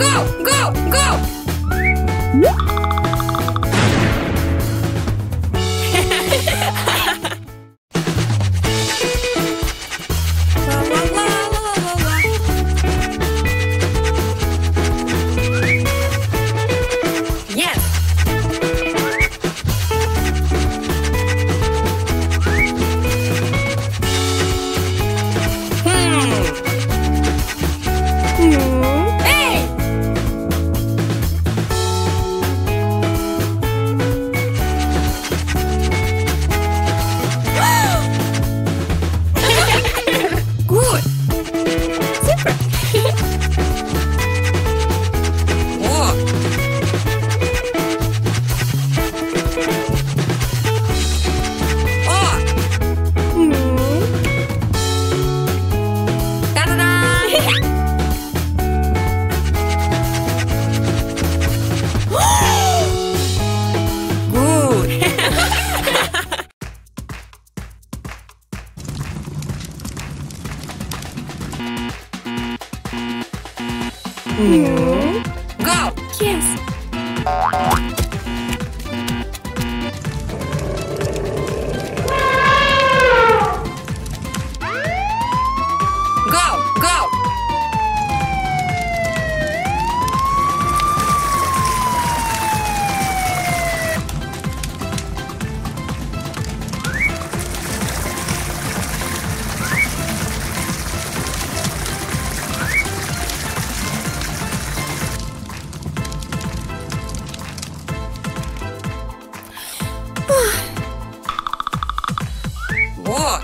Go! Go! Go! О,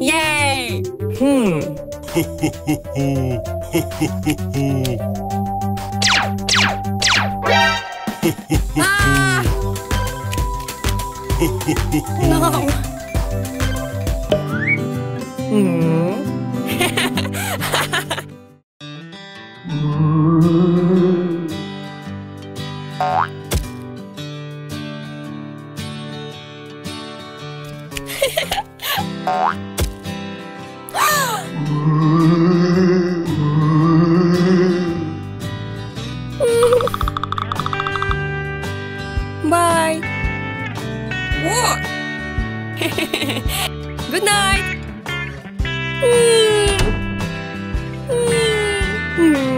Yay. Hmm. Ah! No. Hmm.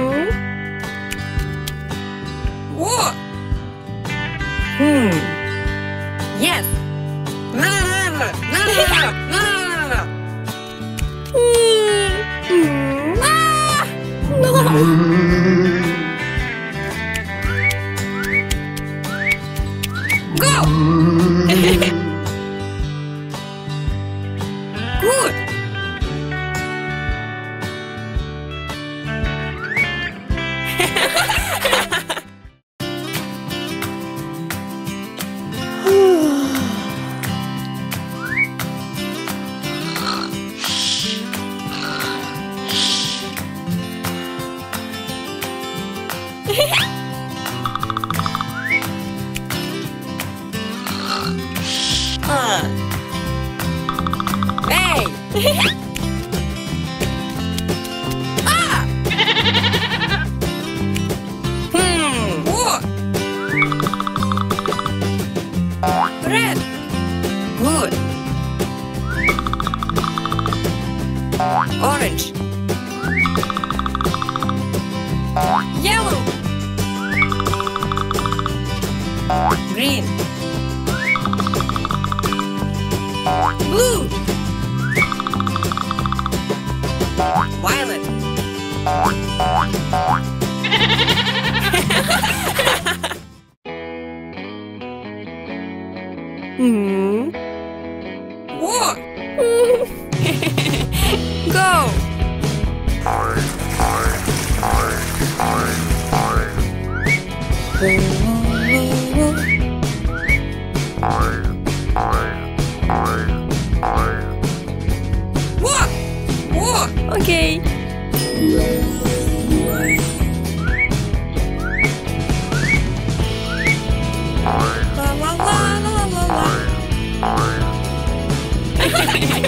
Hey, hey, hey.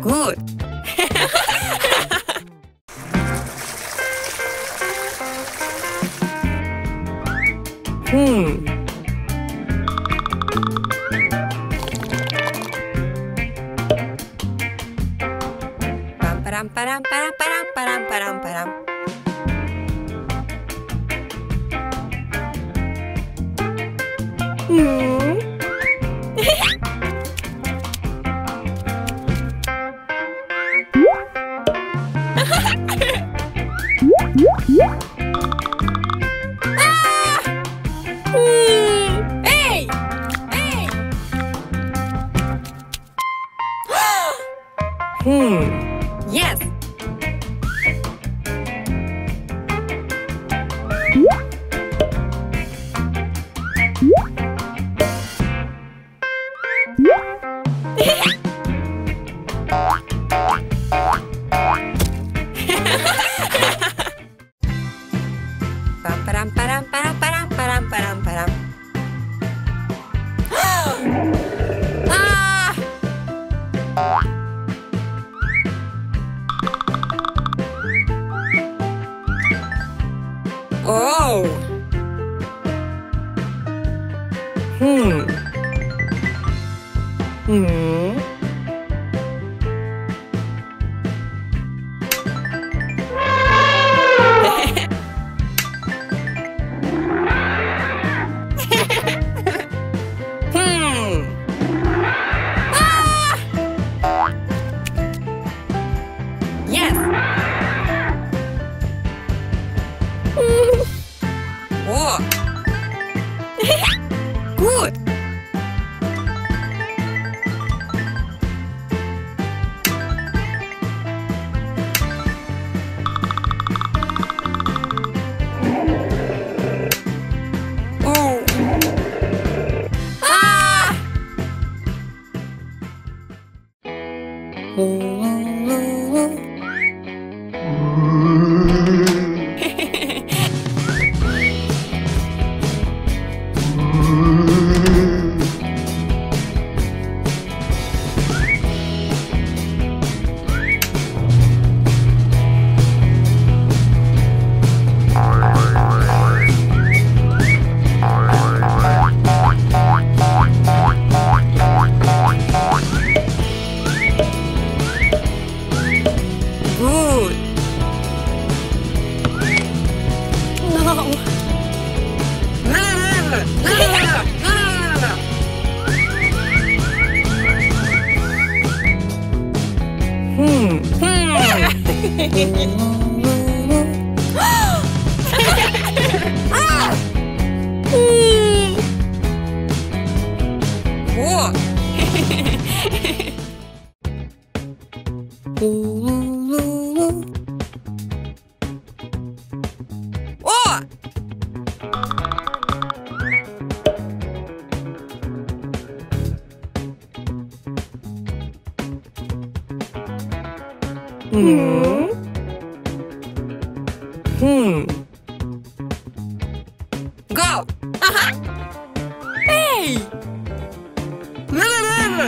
Good.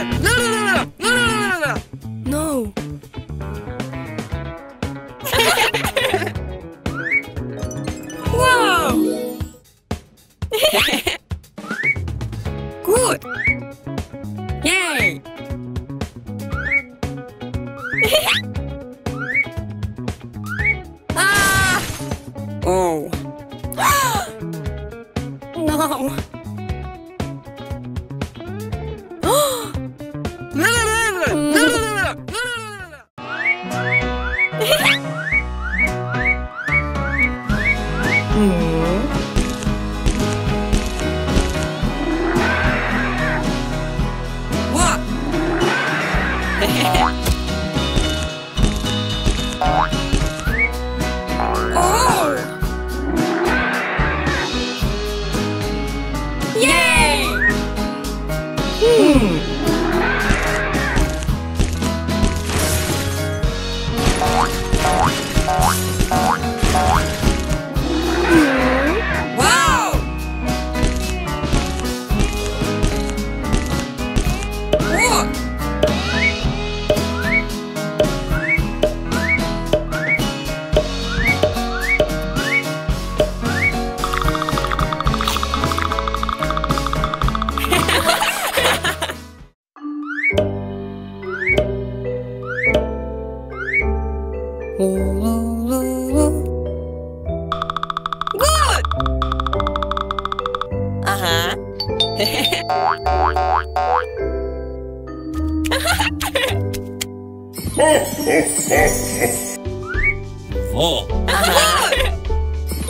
No!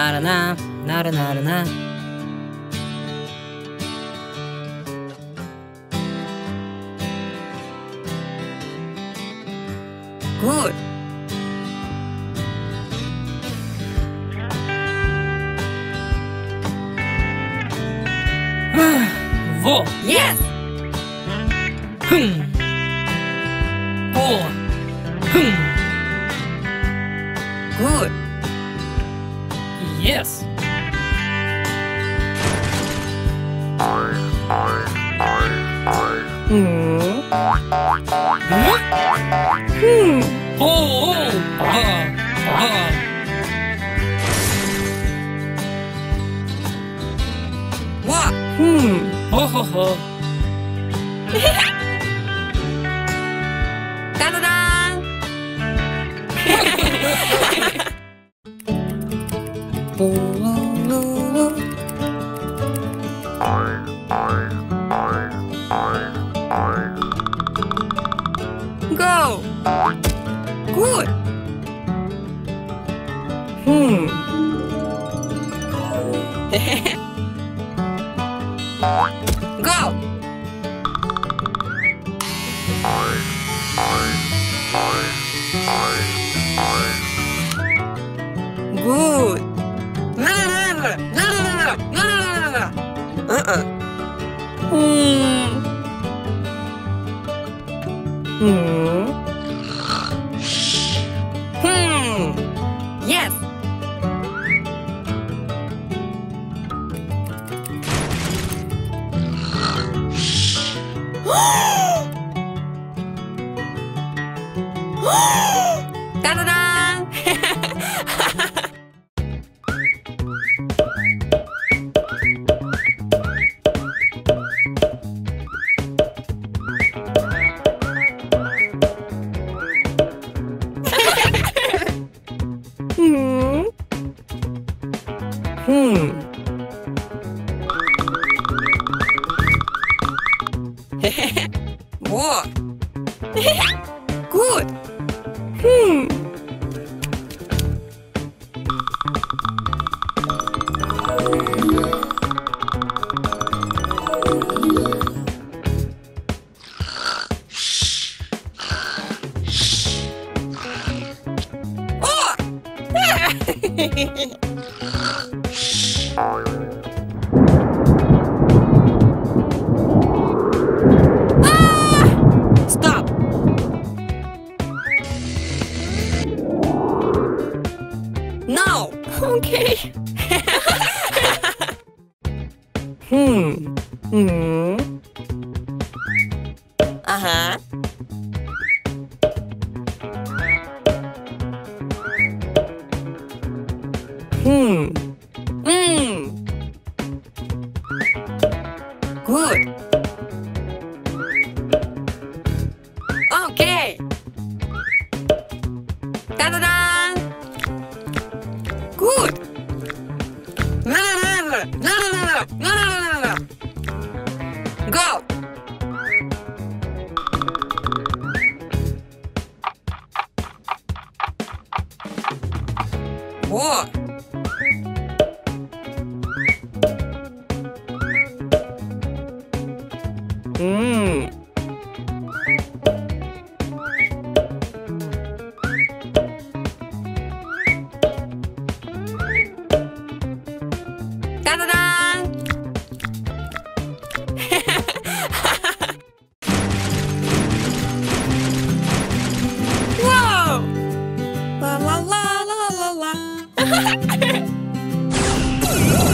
ならな。ならならな。Yes! Hmm. Huh? Hmm. Oh, oh. Uh, uh. What? Hmm. Oh. ho, ho. good。What? Good. Hmm. Good. Whoa!